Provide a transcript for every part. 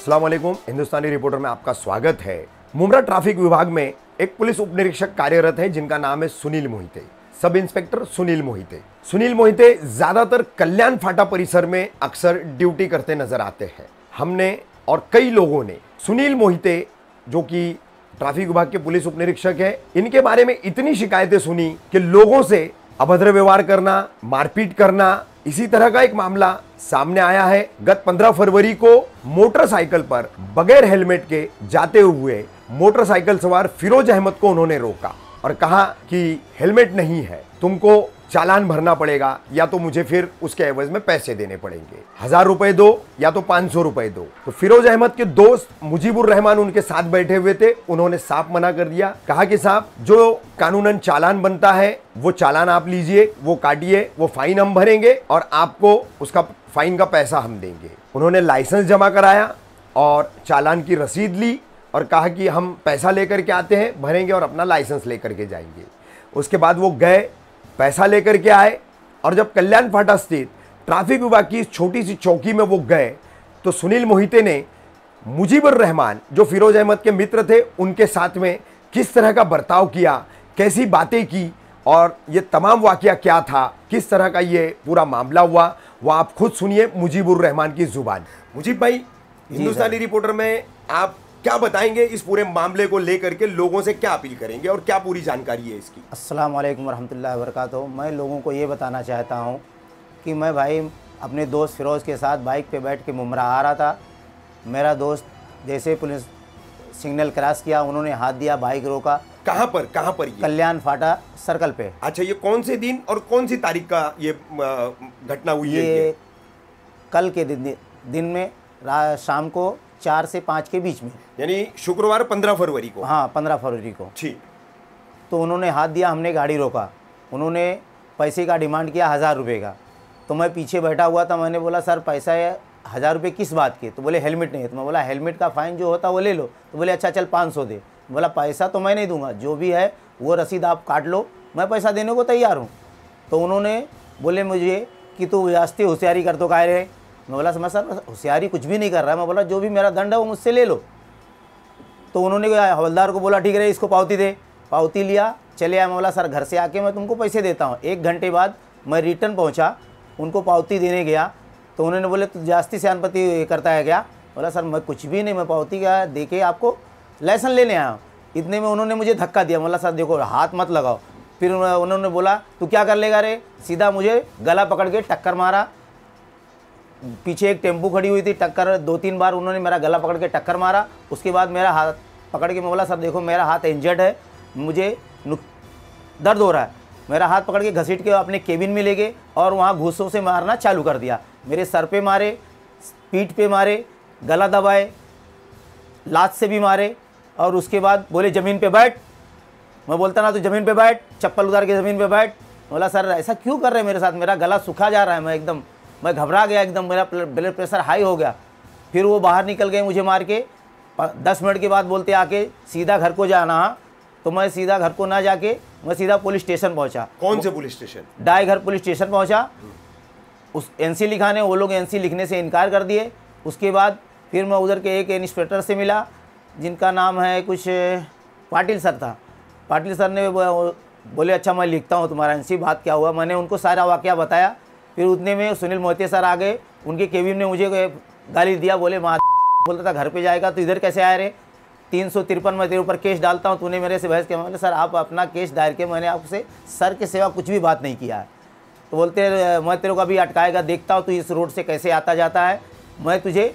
अस्सलाम वालेकुम हिंदुस्तानी रिपोर्टर में आपका स्वागत है। मुमरा ट्रैफ़िक विभाग में एक पुलिस उप निरीक्षक कार्यरत है, जिनका नाम है Sunil Mohite. Sub inspector Sunil Mohite. Sunil Mohite ज़्यादातर कल्याण फाटा परिसर में अक्सर ड्यूटी करते नज़र आते हैं। हमने और कई लोगों ने सुनील मोहिते, जो कि ट्रैफ़िक विभाग के पुलिस उप निरीक्षक है, इनके बारे में इतनी शिकायतें सुनी कि लोगों से अभद्र व्यवहार करना, मारपीट करना इसी तरह का एक मामला सामने आया है। गत 15 फरवरी को मोटरसाइकिल पर बगैर हेलमेट के जाते हुए मोटरसाइकिल सवार फिरोज अहमद को उन्होंने रोका और कहा कि हेलमेट नहीं है, तुमको चालान भरना पड़ेगा, या तो मुझे फिर उसके एवज में पैसे देने पड़ेंगे। हज़ार रुपए दो, या तो पाँच सौ रुपए दो। तो फिरोज अहमद के दोस्त मुजीबुर रहमान उनके साथ बैठे हुए थे, उन्होंने साफ़ मना कर दिया। कहा कि साहब, जो कानूनन चालान बनता है, वो चालान आप लीजिए, वो काटिए, वो फाइन हम भरेंगे, और आपको उसका फाइन का पैसा हम देंगे। उन्होंने लाइसेंस जमा कराया और चालान की रसीद ली और कहा कि हम पैसा लेकर के आते हैं, भरेंगे और अपना लाइसेंस लेकर के जाएँगे। उसके बाद वो गए पैसा लेकर के आए और जब कल्याण फाटा स्थित ट्रैफ़िक विभाग की छोटी सी चौकी में वो गए तो सुनील मोहिते ने मुजीबर रहमान जो फिरोज अहमद के मित्र थे उनके साथ में किस तरह का बर्ताव किया कैसी बातें की और ये तमाम वाकया क्या था किस तरह का ये पूरा मामला हुआ वो आप खुद सुनिए मुजीबुर रहमान की ज़ुबान। मुजीब भाई हिंदुस्तानी रिपोर्टर में आप क्या बताएँगे इस पूरे मामले को लेकर के लोगों से क्या अपील करेंगे और क्या पूरी जानकारी है इसकी? अस्सलाम वालेकुम रहमतुल्लाहि व बरकातुहू मैं लोगों को ये बताना चाहता हूँ कि मैं भाई अपने दोस्त फिरोज़ के साथ बाइक पे बैठ के मुमरा आ रहा था। मेरा दोस्त जैसे पुलिस सिग्नल क्रॉस किया उन्होंने हाथ दिया बाइक रोका। कहाँ पर कहाँ पर कल्याण फाटा सर्कल पे। अच्छा ये कौन से दिन और कौन सी तारीख का ये घटना हुई है ये ये? कल के दिन दिन में शाम को चार से पाँच के बीच में। यानी शुक्रवार पंद्रह फरवरी को। हाँ पंद्रह फरवरी को। ठीक। तो उन्होंने हाथ दिया हमने गाड़ी रोका। उन्होंने पैसे का डिमांड किया हज़ार रुपये का। तो मैं पीछे बैठा हुआ था मैंने बोला सर पैसा है हज़ार रुपये किस बात के? तो बोले हेलमेट नहीं है। तो मैं बोला हेलमेट का फ़ाइन जो होता है वो ले लो। तो बोले अच्छा चल पाँच सौ दे। बोला पैसा तो मैं नहीं दूँगा जो भी है वो रसीद आप काट लो मैं पैसा देने को तैयार हूँ। तो उन्होंने बोले मुझे कि तू जास्ती होशियारी कर तो कह रहे मैं बोला, समझ सर, होशियारी कुछ भी नहीं कर रहा मैं बोला, जो भी मेरा दंड है, वो मुझसे ले लो। तो उन्होंने हवलदार को बोला, ठीक है, इसको पावती दे। पावती लिया, चले आया मैं बोला, सर, घर से आके मैं तुमको पैसे देता हूँ। एक घंटे बाद मैं रिटर्न पहुँचा, उनको पावती देने गया। तो उन्होंने बोले, तू जास्ती से अनपति करता है क्या? बोला, सर, मैं कुछ भी नहीं, मैं पावती का दे के आपको लाइसेंस लेने आया हूँ। इतने में उन्होंने मुझे धक्का दिया। बोला, सर, देखो, हाथ मत लगाओ। फिर उन्होंने बोला, तू क्या कर लेगा रे? सीधा मुझे गला पकड़ के टक्कर मारा। पीछे एक टेंपू खड़ी हुई थी, टक्कर दो तीन बार उन्होंने मेरा गला पकड़ के टक्कर मारा। उसके बाद मेरा हाथ पकड़ के मैं बोला, सर, देखो, मेरा हाथ इंजर्ड है, मुझे दर्द हो रहा है। मेरा हाथ पकड़ के घसीट के अपने केबिन में ले गए और वहाँ घूसों से मारना चालू कर दिया। मेरे सर पे मारे, पीठ पे मारे, गला दबाए, लात से भी मारे और उसके बाद बोले, ज़मीन पे बैठ। मैं बोलता, ना तो ज़मीन पे बैठ, चप्पल उतार के ज़मीन पे बैठ। बोला, सर, ऐसा क्यों कर रहे हैं मेरे साथ? मेरा गला सूखा जा रहा है, मैं एकदम मैं घबरा गया एकदम मेरा ब्लड प्रेशर हाई हो गया। फिर वो बाहर निकल गए मुझे मार के। दस मिनट के बाद बोलते आके सीधा घर को जाना। तो मैं सीधा घर को ना जाके मैं सीधा पुलिस स्टेशन पहुँचा। कौन से पुलिस स्टेशन डाई घर पुलिस स्टेशन पहुँचा। उस एनसी लिखाने वो लोग एनसी लिखने से इनकार कर दिए। उसके बाद फिर मैं उधर के एक इंस्पेक्टर से मिला जिनका नाम है कुछ पाटिल सर था। पाटिल सर ने बोले अच्छा मैं लिखता हूँ तुम्हारा एनसी बात क्या हुआ? मैंने उनको सारा वाक़या बताया। फिर उतने में सुनील मोहिते सर आ गए, उनके केबिन ने मुझे गाली दिया, बोले, माँ, बोलता था घर पे जाएगा तो इधर कैसे आए रहे तीन सौ तिरपन में तेरे ऊपर केस डालता हूँ, तूने मेरे से बहस किया। मैंने सर, आप अपना केस दायर किया, मैंने आपसे सर के सिवा कुछ भी बात नहीं किया है। तो बोलते, मैं तेरे को अभी अटकाएगा, देखता हूँ तू इस रोड से कैसे आता जाता है। मैं तुझे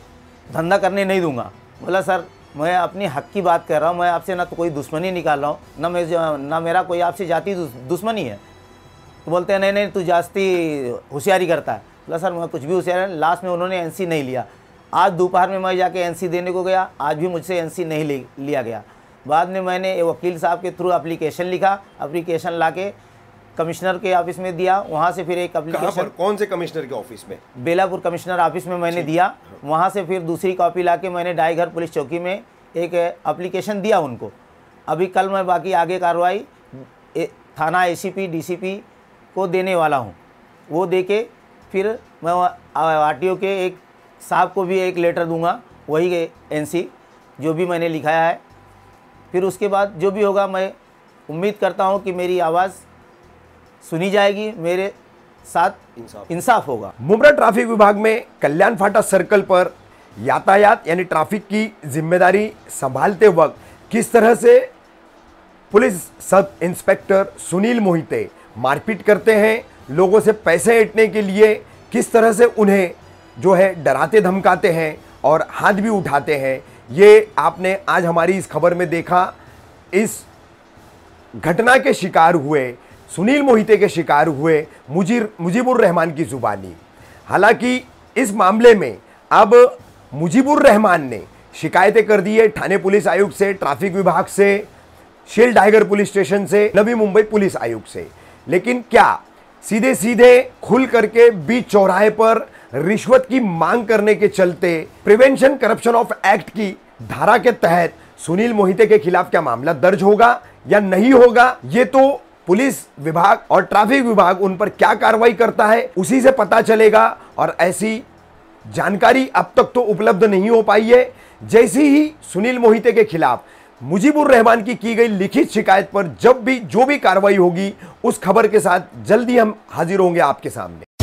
धंधा करने नहीं दूँगा। बोला, सर, मैं अपनी हक की बात कर रहा हूँ, मैं आपसे ना तो कोई दुश्मनी निकाल रहा हूँ, ना मैं ना मेरा कोई आपसे जाति दुश्मनी है। तो बोलते हैं नहीं नहीं तू जास्ती होशियारी करता है। बोला सर मैं कुछ भी होशियार लास्ट में उन्होंने एनसी नहीं लिया। आज दोपहर में मैं जाके एनसी देने को गया आज भी मुझसे एनसी नहीं लिया गया। बाद में मैंने वकील साहब के थ्रू अप्लीकेशन लिखा अप्लीकेशन ला के कमिश्नर के ऑफ़िस में दिया वहाँ से फिर एक अप्लीकेशन कौन से कमिश्नर के ऑफ़िस में? बेलापुर कमिश्नर ऑफ़िस में मैंने दिया वहाँ से फिर दूसरी कॉपी ला के मैंने डाईघर पुलिस चौकी में एक अप्लीकेशन दिया उनको। अभी कल मैं बाकी आगे कार्रवाई थाना एसीपी डीसीपी को देने वाला हूँ। वो दे के फिर मैं आरटीओ के एक साहब को भी एक लेटर दूँगा वही एनसी जो भी मैंने लिखाया है। फिर उसके बाद जो भी होगा मैं उम्मीद करता हूँ कि मेरी आवाज़ सुनी जाएगी मेरे साथ इंसाफ। होगा। मुमरा ट्रैफ़िक विभाग में कल्याण फाटा सर्कल पर यातायात यानी ट्रैफ़िक की ज़िम्मेदारी संभालते वक्त किस तरह से पुलिस सब इंस्पेक्टर सुनील मोहिते मारपीट करते हैं, लोगों से पैसे ऐटने के लिए किस तरह से उन्हें जो है डराते, धमकाते हैं और हाथ भी उठाते हैं, ये आपने आज हमारी इस खबर में देखा। इस घटना के शिकार हुए, सुनील मोहिते के शिकार हुए मुजीर मुजीबुर रहमान की जुबानी। हालाँकि इस मामले में अब मुजीबुर रहमान ने शिकायतें कर दी है थाने पुलिस आयुक्त से, ट्रैफ़िक विभाग से, शेल टाइगर पुलिस स्टेशन से, नवी मुंबई पुलिस आयुक्त से। लेकिन क्या सीधे सीधे खुल करके बीच चौराहे पर रिश्वत की मांग करने के चलते प्रिवेंशन करप्शन ऑफ़ एक्ट की धारा के तहत सुनील मोहिते के खिलाफ क्या मामला दर्ज होगा या नहीं होगा? ये तो पुलिस विभाग और ट्रैफ़िक विभाग उन पर क्या कार्रवाई करता है उसी से पता चलेगा और ऐसी जानकारी अब तक तो उपलब्ध नहीं हो पाई है। जैसी ही सुनील मोहिते के खिलाफ मुजीबुर रहमान की की गई लिखित शिकायत पर जब भी, जो भी कार्रवाई होगी, उस खबर के साथ जल्दी हम हाजिर होंगे आपके सामने।